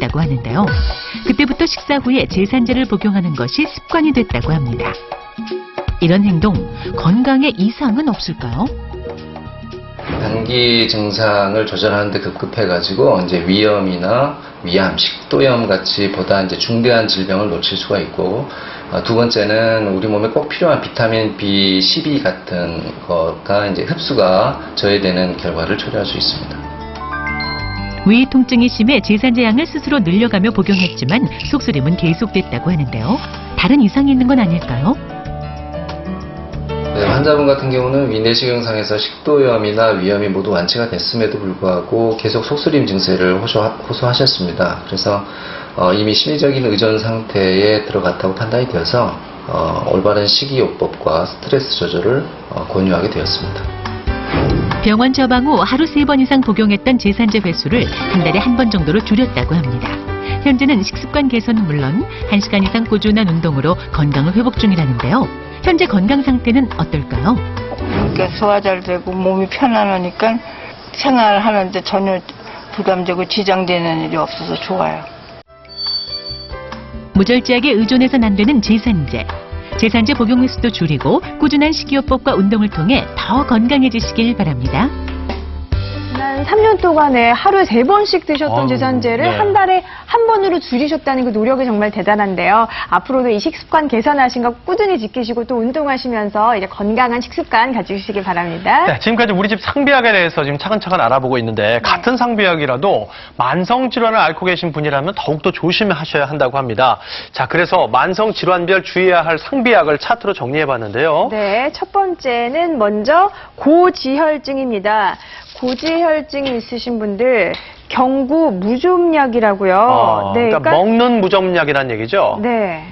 있다고 하는데요. 그때부터 식사 후에 제산제를 복용하는 것이 습관이 됐다고 합니다. 이런 행동, 건강에 이상은 없을까요? 단기 증상을 조절하는데 급급해가지고 이제 위염이나 위암, 식도염 같이 보다 이제 중대한 질병을 놓칠 수가 있고 어, 두 번째는 우리 몸에 꼭 필요한 비타민 B12 같은 거가 이제 흡수가 저해되는 결과를 초래할 수 있습니다. 위 통증이 심해 제산제 양을 스스로 늘려가며 복용했지만 속쓰림은 계속됐다고 하는데요. 다른 이상이 있는 건 아닐까요? 네, 환자분 같은 경우는 위내시경상에서 식도염이나 위염이 모두 완치가 됐음에도 불구하고 계속 속쓰림 증세를 호소, 호소하셨습니다. 그래서 어, 이미 심리적인 의존 상태에 들어갔다고 판단이 되어서 어, 올바른 식이요법과 스트레스 조절을 어, 권유하게 되었습니다. 병원 처방 후 하루 세 번 이상 복용했던 제산제 횟수를 한 달에 한 번 정도로 줄였다고 합니다. 현재는 식습관 개선은 물론 1시간 이상 꾸준한 운동으로 건강을 회복 중이라는데요. 현재 건강 상태는 어떨까요? 그러니까 소화 잘 되고 몸이 편안하니까 생활하는데 전혀 부담되고 지장되는 일이 없어서 좋아요. 무절제하게 의존해선 안 되는 제산제. 제산제 복용 횟수도 줄이고 꾸준한 식이요법과 운동을 통해 더 건강해지시길 바랍니다. 지난 3년 동안에 하루에 세번씩 드셨던 아유, 제산제를 네. 한 달에 한 번으로 줄이셨다는 그 노력이 정말 대단한데요. 앞으로도 이 식습관 개선하신 거 꾸준히 지키시고 또 운동하시면서 이제 건강한 식습관 가지시길 바랍니다. 네, 지금까지 우리 집 상비약에 대해서 지금 차근차근 알아보고 있는데 같은 상비약이라도 만성 질환을 앓고 계신 분이라면 더욱더 조심하셔야 한다고 합니다. 자, 그래서 만성 질환별 주의해야 할 상비약을 차트로 정리해 봤는데요. 네, 첫 번째는 먼저 고지혈증입니다. 고지혈 증이 있으신 분들 경구 무좀약이라고요. 어, 그러니까 먹는 무좀약이란 얘기죠. 네.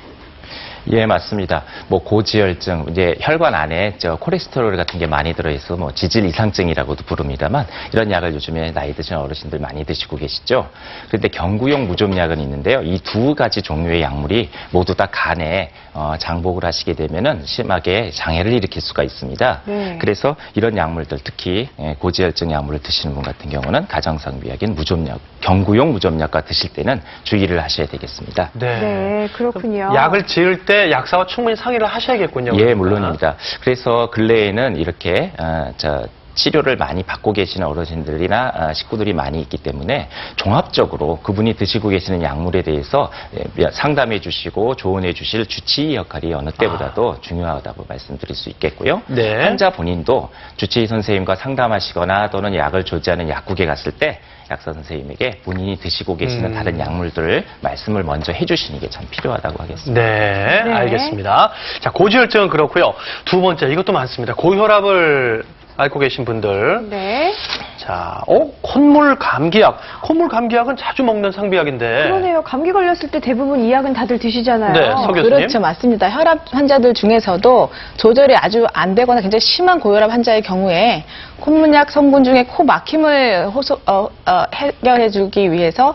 예, 맞습니다. 뭐 고지혈증, 이제 혈관 안에 저 콜레스테롤 같은 게 많이 들어있어 뭐 지질 이상증이라고도 부릅니다만 이런 약을 요즘에 나이 드신 어르신들 많이 드시고 계시죠. 그런데 경구용 무좀약은 있는데요. 이 두 가지 종류의 약물이 모두 다 간에 어, 장복을 하시게 되면은 심하게 장애를 일으킬 수가 있습니다. 네. 그래서 이런 약물들 특히 예, 고지혈증 약물을 드시는 분 같은 경우는 가정상비약인 무좀약, 경구용 무좀약과 드실 때는 주의를 하셔야 되겠습니다. 네. 네, 그렇군요. 약을 지을 때 약사와 충분히 상의를 하셔야겠군요. 예, 그러니까. 물론입니다. 그래서 근래에는 이렇게 어, 저 치료를 많이 받고 계시는 어르신들이나 어, 식구들이 많이 있기 때문에 종합적으로 그분이 드시고 계시는 약물에 대해서 예, 상담해 주시고 조언해 주실 주치의 역할이 어느 때보다도 중요하다고 말씀드릴 수 있겠고요. 아. 네. 환자 본인도 주치의 선생님과 상담하시거나 또는 약을 조지하는 약국에 갔을 때 약사 선생님에게 본인이 드시고 계시는 음. 다른 약물들을 말씀을 먼저 해주시는 게 참 필요하다고 하겠습니다. 네, 네. 알겠습니다. 자, 고지혈증은 그렇고요. 두 번째, 이것도 많습니다. 고혈압을 앓고 계신 분들. 네. 자, 어, 콧물 감기약. 콧물 감기약은 자주 먹는 상비약인데. 그러네요. 감기 걸렸을 때 대부분 이 약은 다들 드시잖아요. 네, 서 교수님. 그렇죠, 맞습니다. 혈압 환자들 중에서도 조절이 아주 안 되거나 굉장히 심한 고혈압 환자의 경우에 콧문약 성분 중에 코 막힘을 호소, 어, 어, 해결해주기 위해서 어,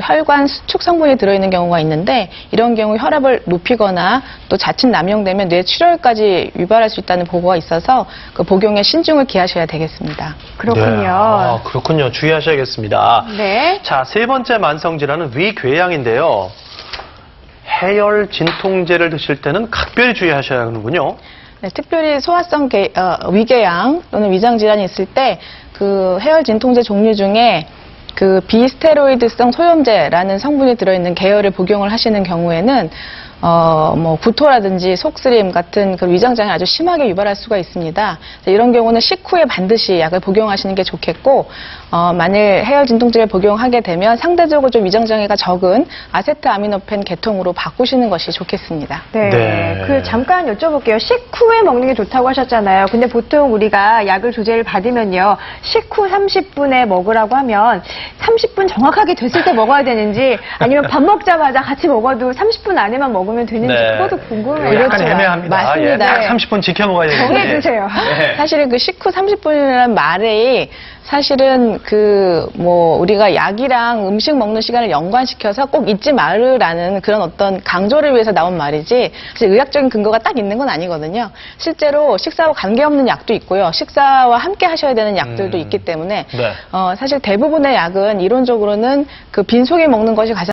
혈관 수축 성분이 들어있는 경우가 있는데 이런 경우 혈압을 높이거나 또 자칫 남용되면 뇌 출혈까지 유발할 수 있다는 보고가 있어서 그 복용에 신중을 기하셔야 되겠습니다. 그렇군요. 네, 아, 그렇군요. 주의하셔야겠습니다. 네. 자, 세 번째 만성 질환은 위궤양인데요. 해열 진통제를 드실 때는 각별히 주의하셔야 하는군요. 네, 특별히 소화성 계- 어, 위궤양 또는 위장 질환이 있을 때 그 해열 진통제 종류 중에 그 비스테로이드성 소염제라는 성분이 들어있는 계열을 복용을 하시는 경우에는 어, 뭐 구토라든지 속쓰림 같은 그 위장장애 아주 심하게 유발할 수가 있습니다. 이런 경우는 식후에 반드시 약을 복용하시는 게 좋겠고 어, 만일 해열 진통제를 복용하게 되면 상대적으로 좀 위장장애가 적은 아세트아미노펜 계통으로 바꾸시는 것이 좋겠습니다. 네. 네. 그 잠깐 여쭤볼게요. 식후에 먹는 게 좋다고 하셨잖아요. 근데 보통 우리가 약을 조제를 받으면요. 식후 30분에 먹으라고 하면 30분 정확하게 됐을 때 먹어야 되는지 아니면 밥 먹자마자 같이 먹어도 30분 안에만 먹으면 되는지 네. 그것도 궁금해요. 약간 그렇죠. 애매합니다. 맞습니다. 예, 30분 지켜 먹어야 되는데. 정해주세요. 네. 사실은 그 식후 30분이라는 말이 사실은 그 뭐 우리가 약이랑 음식 먹는 시간을 연관시켜서 꼭 잊지 말으라는 그런 어떤 강조를 위해서 나온 말이지 사실 의학적인 근거가 딱 있는 건 아니거든요. 실제로 식사와 관계없는 약도 있고요. 식사와 함께 하셔야 되는 약들도 음. 있기 때문에 네. 어, 사실 대부분의 약은 이론적으로는 그 빈속에 먹는 것이 가장